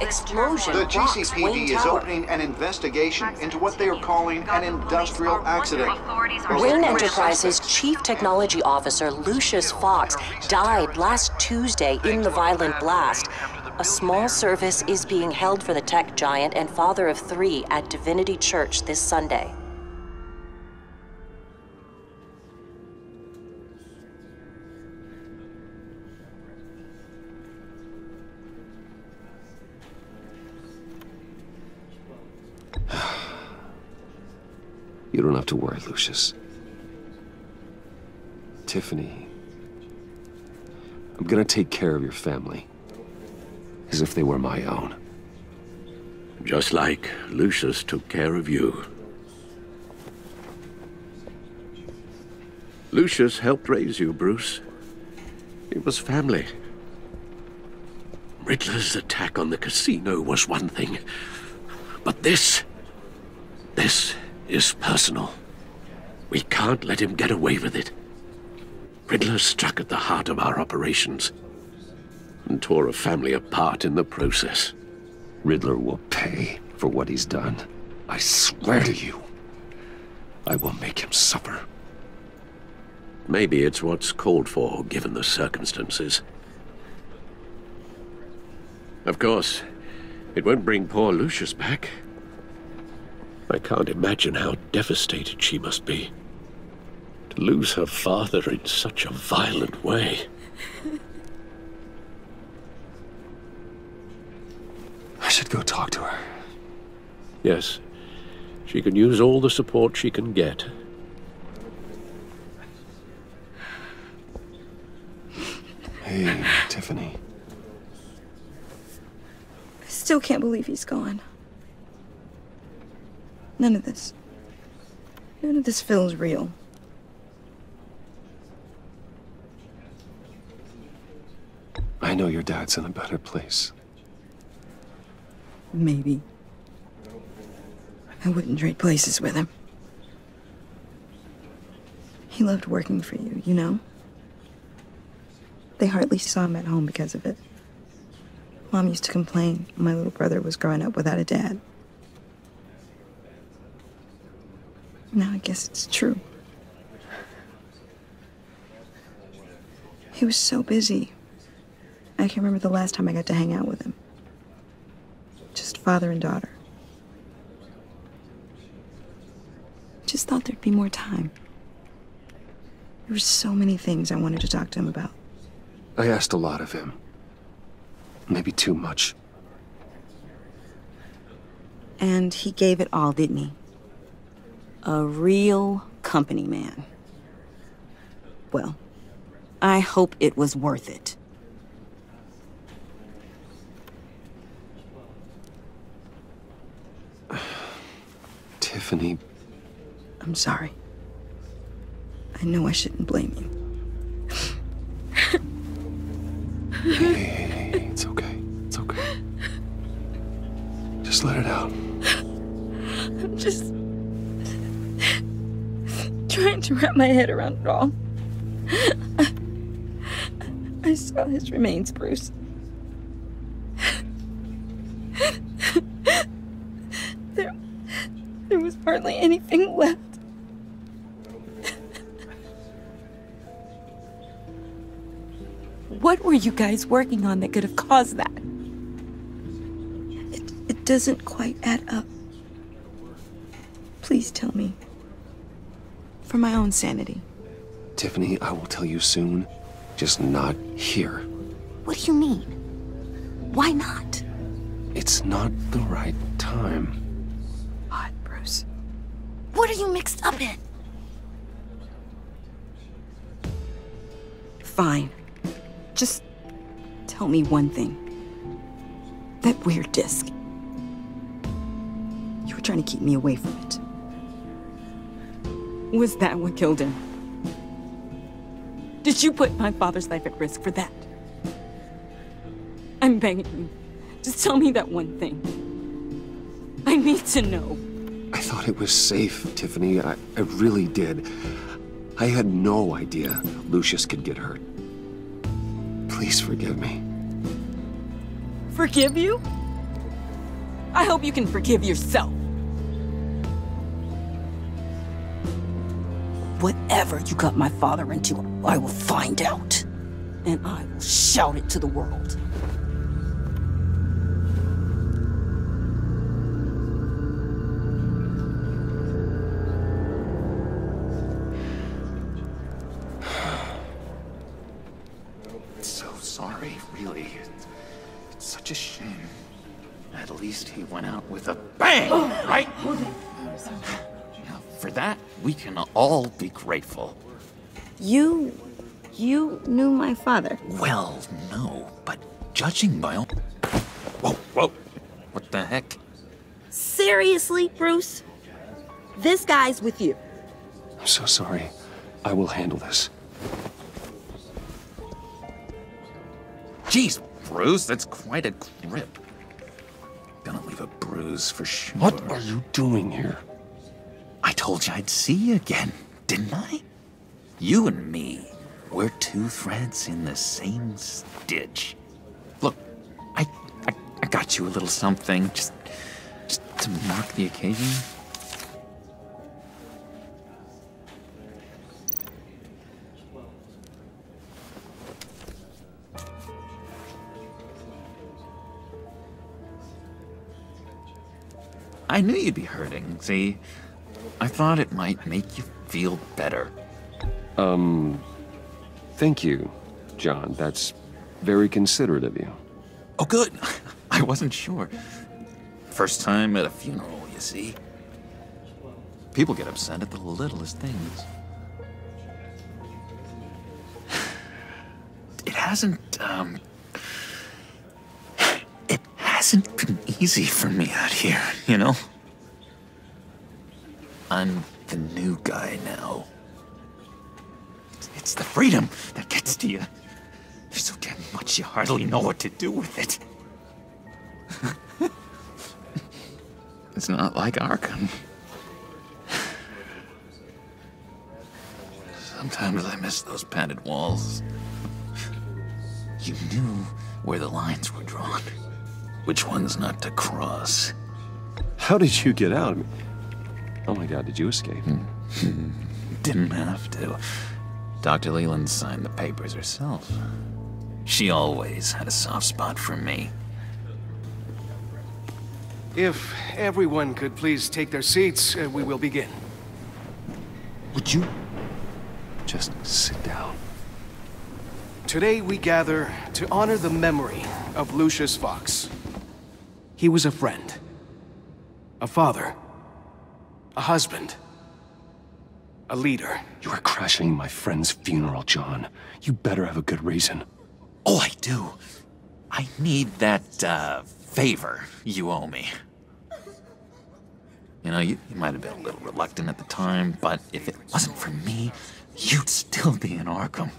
explosion The GCPD is opening an investigation into what they are calling an industrial accident. Wayne Enterprises Chief Technology Officer Lucius Fox died last Tuesday in the violent blast. A small service is being held for the tech giant and father of three at Divinity Church this Sunday. You don't have to worry, Lucius. Tiffany. I'm gonna take care of your family. As if they were my own. Just like Lucius took care of you. Lucius helped raise you, Bruce. It was family. Riddler's attack on the casino was one thing. But this... This is personal. We can't let him get away with it. Riddler struck at the heart of our operations and tore a family apart in the process. Riddler will pay for what he's done. I swear to you. I will make him suffer. Maybe it's what's called for, given the circumstances. Of course, it won't bring poor Lucius back. I can't imagine how devastated she must be. To lose her father in such a violent way. I should go talk to her. Yes, she can use all the support she can get. Hey, Tiffany. I still can't believe he's gone. None of this. None of this feels real. I know your dad's in a better place. Maybe. I wouldn't trade places with him. He loved working for you, you know? They hardly saw him at home because of it. Mom used to complain my little brother was growing up without a dad. Now I guess it's true. He was so busy. I can't remember the last time I got to hang out with him. Just father and daughter. Just thought there'd be more time. There were so many things I wanted to talk to him about. I asked a lot of him. Maybe too much. And he gave it all, didn't he? A real company man. Well, I hope it was worth it. Tiffany, I'm sorry. I know I shouldn't blame you. Wrap my head around it all. I saw his remains, Bruce. There, there was hardly anything left. What were you guys working on that could have caused that? It, it doesn't quite add up. Please tell me. For my own sanity. Tiffany, I will tell you soon. Just not here. What do you mean? Why not? It's not the right time. What, Bruce? What are you mixed up in? Fine. Just tell me one thing. That weird disc. You were trying to keep me away from it. Was that what killed him? Did you put my father's life at risk for that? I'm begging you. Just tell me that one thing. I need to know. I thought it was safe, Tiffany. I, I really did. I had no idea Lucius could get hurt. Please forgive me. Forgive you? I hope you can forgive yourself. Whatever you got my father into, I will find out. And I will shout it to the world. So sorry, really. It's such a shame. At least he went out with a bang, right? Now, for that, we can all be grateful. You. you knew my father. Well, no, but judging by all. Whoa, whoa. What the heck? Seriously, Bruce? This guy's with you. I'm so sorry. I will handle this. Jeez, Bruce, that's quite a grip. Gonna leave a bruise for sure. What are you doing here? Told you I'd see you again, didn't I? You and me, we're two threads in the same stitch. Look, I, I, I got you a little something, just, just to mark the occasion. I knew you'd be hurting, see? I thought it might make you feel better. Um, thank you, John. That's very considerate of you. Oh, good. I wasn't sure. First time at a funeral, you see. People get upset at the littlest things. It hasn't, um. It hasn't been easy for me out here, you know? I'm the new guy now. It's the freedom that gets to you. There's so damn much you hardly know what to do with it. it's not like Arkham. Sometimes I miss those padded walls. You knew where the lines were drawn, which ones not to cross. How did you get out? Oh my god, did you escape? Didn't have to. Dr. Leland signed the papers herself. She always had a soft spot for me. If everyone could please take their seats, uh, we will begin. Would you just sit down? Today we gather to honor the memory of Lucius Fox. He was a friend, a father, a husband, a leader. You are crashing my friend's funeral, John. You better have a good reason. Oh, I do. I need that, uh, favor you owe me. You know, you, you might have been a little reluctant at the time, but if it wasn't for me, you'd still be in Arkham.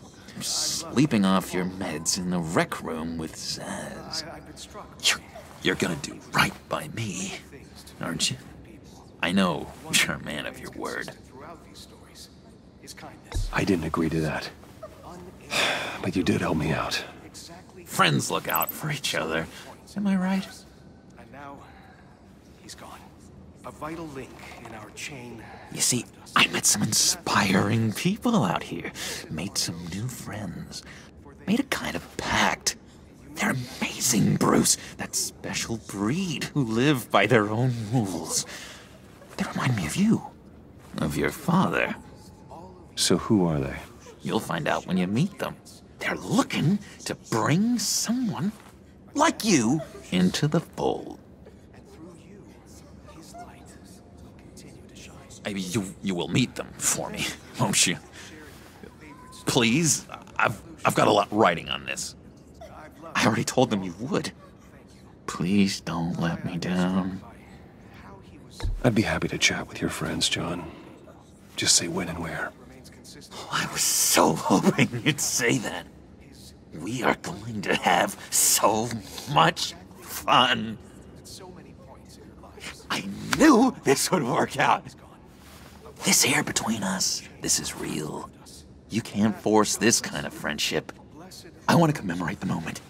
Sleeping off your meds in the rec room with Zsasz. You're, you're gonna do right by me, aren't you? I know you're a man of your word. Throughout these stories, his kindness. I didn't agree to that. But you did help me out. Friends look out for each other. Am I right? And now, he's gone. A vital link in our chain. You see, I met some inspiring people out here, made some new friends, made a kind of pact. They're amazing, Bruce. That special breed who live by their own rules. They remind me of you, of your father. So who are they? You'll find out when you meet them. They're looking to bring someone like you into the fold. And through you, his light will continue to shine. I mean, you you will meet them for me, won't you? Please, I've I've got a lot writing on this. I already told them you would. Please don't let me down. I'd be happy to chat with your friends, John. Just say when and where. consistent. I was so hoping you'd say that. We are going to have so much fun. I knew this would work out. This air between us, this is real. You can't force this kind of friendship. I want to commemorate the moment.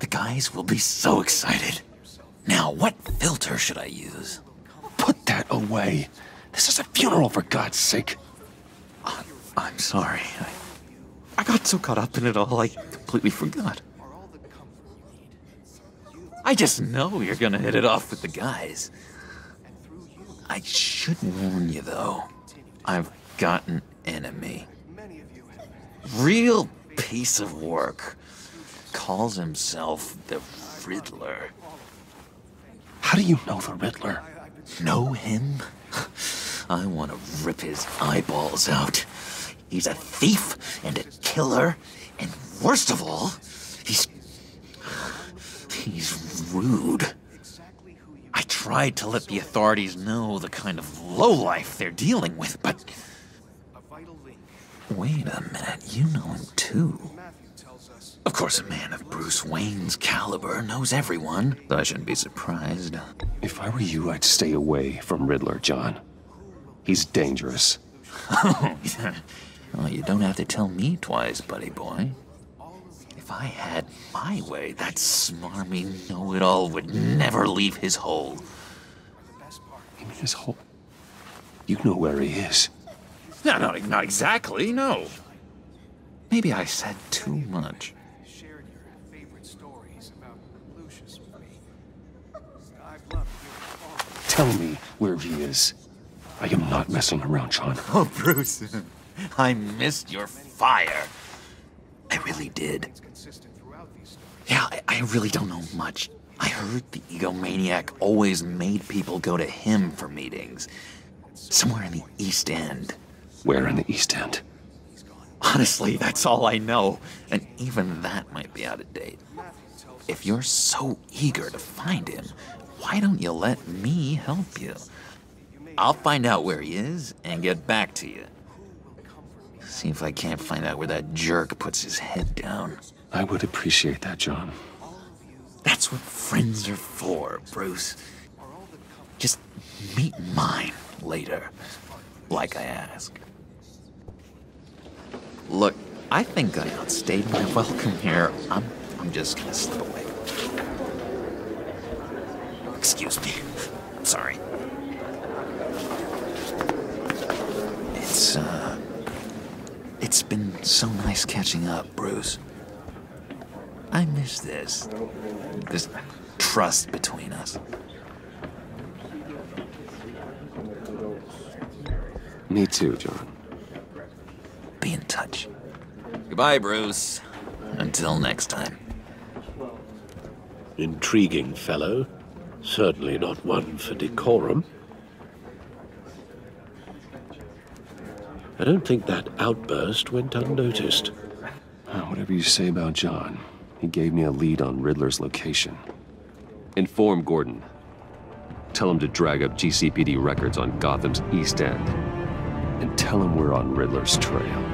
The guys will be so excited. Now, what filter should I use? Put that away. This is a funeral, for God's sake. I'm sorry. I, I got so caught up in it all, I completely forgot. I just know you're gonna hit it off with the guys. I should warn you, though. I've got an enemy. Real piece of work. Calls himself the Riddler. How do you know the Riddler? Know him? I want to rip his eyeballs out. He's a thief and a killer, and worst of all, he's. he's rude. I tried to let the authorities know the kind of lowlife they're dealing with, but. Wait a minute, you know him too. Of course, a man of Bruce Wayne's caliber knows everyone, so I shouldn't be surprised. If I were you, I'd stay away from Riddler, John. He's dangerous. Oh, yeah. Well, you don't have to tell me twice, buddy boy. If I had my way, that smarmy know-it-all would never leave his hole. You mean his hole? You know where he is. No, not, not exactly, no. Maybe I said too much. About Lucius with me. I've loved hearing Tell me where he is. I am not messing around, John. Oh, Bruce, I missed your fire. I really did. consistent throughout these stories. Yeah, I, I really don't know much. I heard the egomaniac always made people go to him for meetings. Somewhere in the East End. Where in the East End? Honestly, that's all I know. And even that might be out of date. If you're so eager to find him, why don't you let me help you? I'll find out where he is and get back to you. See if I can't find out where that jerk puts his head down. I would appreciate that, John. That's what friends are for, Bruce. Just meet mine later, like I asked. Look, I think I outstayed my welcome here. I'm, I'm just gonna slip away. Excuse me. Sorry. It's, uh. It's been so nice catching up, Bruce. I miss this. This trust between us. Me too, John. Be in touch. Goodbye, Bruce. Until next time. Intriguing fellow. Certainly not one for decorum. I don't think that outburst went unnoticed. Uh, whatever you say about John, he gave me a lead on Riddler's location. Inform Gordon. Tell him to drag up GCPD records on Gotham's East End. And tell him we're on Riddler's trail.